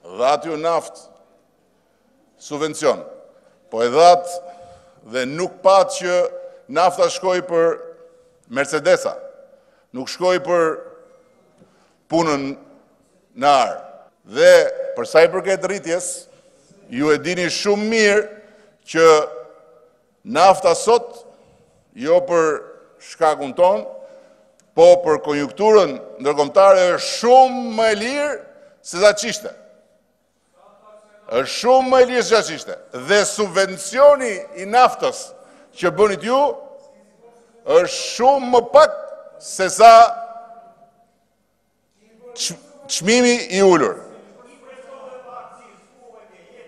Dhatë ju naftë, subvencion, po e dhatë dhe nuk patë që nafta shkoj për Mercedesa, nuk shkoj për punën në arë. Dhe përsa i përket rritjes, ju e dini shumë mirë që Nafta sot, jo për shkakun tonë, po për konjunkturën ndërkombëtare është shumë më e lirë se sa ç'ishte. Është shumë më e lirë se sa ç'ishte. Dhe subvencioni i naftës që bënit ju është shumë më pak se sa Çmimi i ulur.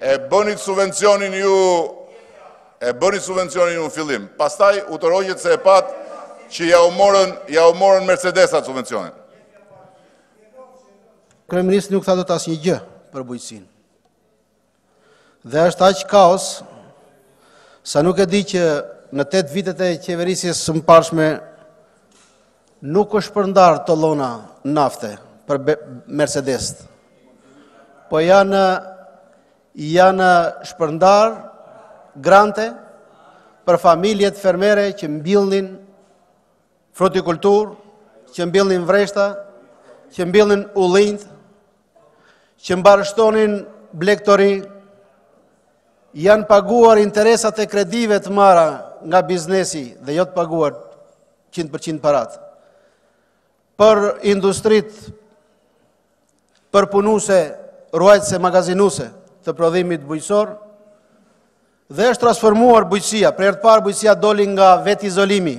E bënit subvencionin ju e bënit subvencionin ju në fillim. Pastaj u tërhoqët se e patë që ja u morën ja u morën Mercedesat subvencionin. Kryeministri nuk tha dot asnjë gjë për bujqësinë. Dhe është aq kaos sa nuk e di që në 8 vitet e qeverisjes së mparshme nuk është shpërndarë tollona nafte për Mercedes. Po janë, janë shpërndarë grante për familjet fermere që mbillnin frutikulturë, që mbillnin vreshta, që mbillnin ullinjtë, që mbarështonin blegtori, janë paguar interesat e kredive të marra nga biznesi dhe jo të paguar 100% paratë. Për industritë përpunuese, ruajtëse, magazinuese të prodhimit bujqësor, dhe është transformuar bujqësia, për herë të parë bujqësia doli nga vetizolimi,